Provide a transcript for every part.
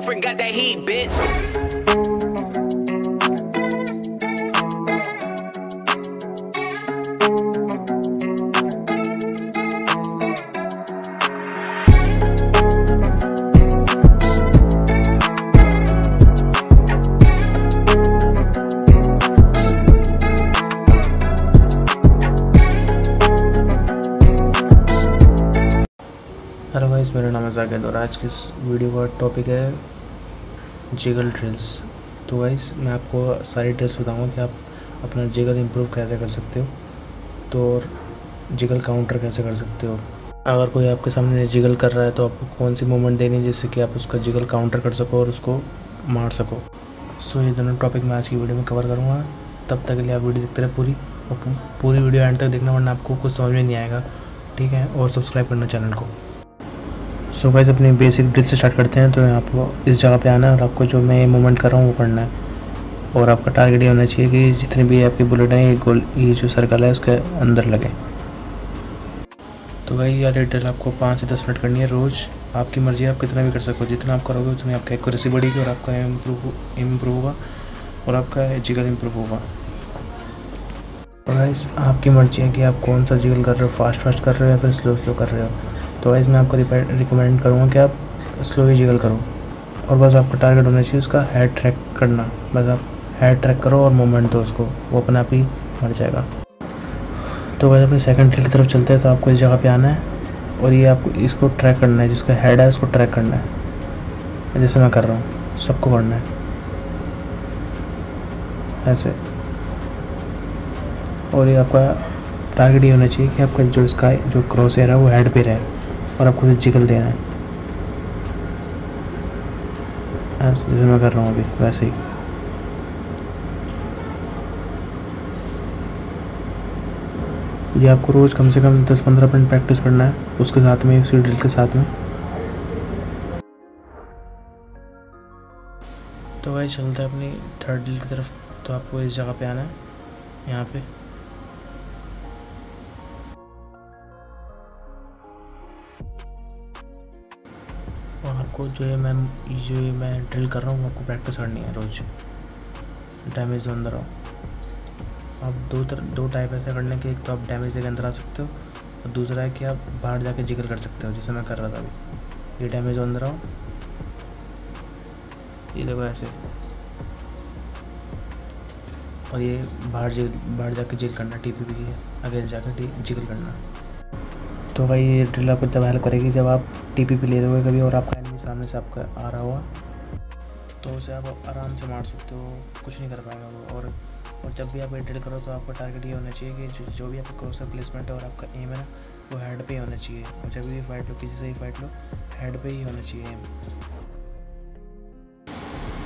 different, got that heat, bitch. Hello guys मेरा नाम है जाकिर और आज की इस वीडियो का टॉपिक है जिगल ड्रिल्स तो गाइस मैं आपको सारी ड्रिल्स बताऊँगा कि आप अपना जिगल इम्प्रूव कैसे कर सकते हो तो और जिगल काउंटर कैसे कर सकते हो। अगर कोई आपके सामने जिगल कर रहा है तो आपको कौन सी मूवमेंट देनी है जिससे कि आप उसका जिगल काउंटर कर सको और उसको मार सको। सो ये दोनों टॉपिक मैं आज की वीडियो में कवर करूँगा। तब तक के लिए आप वीडियो देखते रहे पूरी और पूरी वीडियो एंड तक देखना, वरना आपको कुछ समझ में नहीं आएगा। ठीक है? और सब्सक्राइब करना चैनल को। सो so गाइस अपनी बेसिक ड्रिल से स्टार्ट करते हैं तो आपको इस जगह पे आना है और आपको जो मैं मूवमेंट कर रहा हूँ वो करना है। और आपका टारगेट ये होना चाहिए कि जितनी भी आपकी बुलेट हैं, ये गोल, ये जो सर्कल है, उसके अंदर लगे। तो भाई, ये ड्रिल आपको पाँच से दस मिनट करनी है रोज़। आपकी मर्ज़ी आप कितना भी कर सको, जितना आप करोगे, उतनी आपकी एक्यूरेसी बढ़ेगी और आपका इम्प्रूव इम्प्रूव होगा और आपका जिगल इम्प्रूव होगा। तो गाइस आपकी मर्ज़ी है कि आप कौन सा जिगल कर रहे हो फास्ट फास्ट कर रहे हो या फिर स्लो स्लो कर रहे हो। तो गाइस मैं आपको रिकमेंड करूँगा कि आप स्लो ही जिगल करो। और बस आपका टारगेट होना चाहिए उसका हेड ट्रैक करना। बस आप हेड ट्रैक करो और मूवमेंट दो उसको। वो अपने आप ही मर जाएगा। तो वैसे अपने सेकंड ड्रिल की तरफ़ चलते हैं तो आपको इस जगह पे आना है। और ये आपको इसको ट्रैक करना है, जिसका हेड है, उसको ट्रैक करना है। जैसे मैं कर रहा हूँ। सबको करना है। ऐसे और ये आपका टारगेट ये होना चाहिए कि आपका जो इसका जो क्रॉस एयर है, वो हेड पे रहे। और आपको उसे जिगल देना है जैसे मैं कर रहा हूँ अभी, वैसे ही। ये आपको रोज़ कम से कम 10-15 मिनट प्रैक्टिस करना है, उसके साथ में, उसी ड्रिल के साथ में। तो भाई, चलते हैं अपनी थर्ड ड्रिल की तरफ़। तो आपको इस जगह पे आना है, यहाँ पे। और आपको जो है मैं, जो ये मैं ड्रिल कर रहा हूँ, आपको प्रैक्टिस करनी है रोज़। डैमेज के अंदर आओ। आप दो तर, दो टाइप ऐसे करने के, एक तो आप डैमेज के अंदर आ सकते हो और दूसरा है कि आप बाहर जाके ज़िक्र कर सकते हो, जैसे मैं कर रहा था अभी। ये डैमेज के अंदर आओ। ये देखो ऐसे। और ये बाहर जिल बाहर जाके जिल करना टी पी की आगे जाकर ज़िक्र करना। तो भाई ये ड्रिल आपको तब हेल्प करेगी जब आप टी पी ले रहे हो कभी और आपका एनिमी सामने से आपका आ रहा हुआ तो उसे आप आराम से मार सकते हो कुछ नहीं कर पाएगा वो। और और जब भी आप ये ड्रिल करो तो आपका टारगेट ये होना चाहिए कि जो, जो भी आपका क्रॉसर प्लेसमेंट है और आपका एम है वो हेड पे ही होना चाहिए। और जब भी फाइट लो किसी से ही फाइट लो हेड पे ही होना चाहिए एम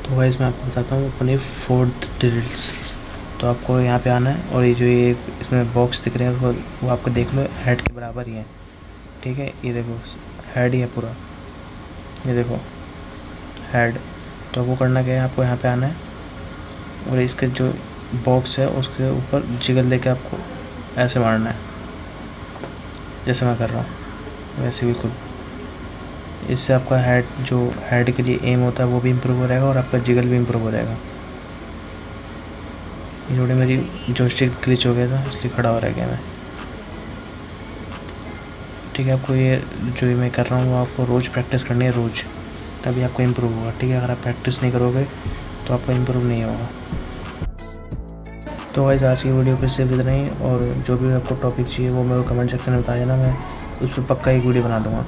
तो भाई मैं आपको बताता हूँ अपने फोर्थ ड्रिल्स तो आपको यहाँ पे आना है और ये जो ये इसमें बॉक्स दिख रहे हैं वो आपको देख लो हेड के बराबर ही है। ठीक है? ये देखो हेड ही है पूरा। ये देखो हेड तो वो करना क्या है? आपको यहाँ पे आना है। और इसके जो बॉक्स है, उसके ऊपर जिगल लेके आपको ऐसे मारना है। जैसे मैं कर रहा हूँ, वैसे बिल्कुल। इससे आपका हेड जो हेड के लिए एम होता है, वो भी इम्प्रूव हो रहेगा और आपका जिगल भी इम्प्रूव हो जाएगा। थोड़ी मेरी जोस्टिक ग्लिच हो गया था, इसलिए खड़ा हो रह गया मैं। ठीक है, आपको ये जो मैं कर रहा हूँ, वो आपको रोज़ प्रैक्टिस करनी है, रोज़। तभी आपको इम्प्रूव होगा, ठीक है? अगर आप प्रैक्टिस नहीं करोगे तो आपका इम्प्रूव नहीं होगा। तो वाइज आज की वीडियो पर सिर्फ़ इतना ही, और जो भी आपको टॉपिक चाहिए, वो मेरे को कमेंट सेक्शन में बता देना मैं उस पर पक्का एक वीडियो बना दूँगा।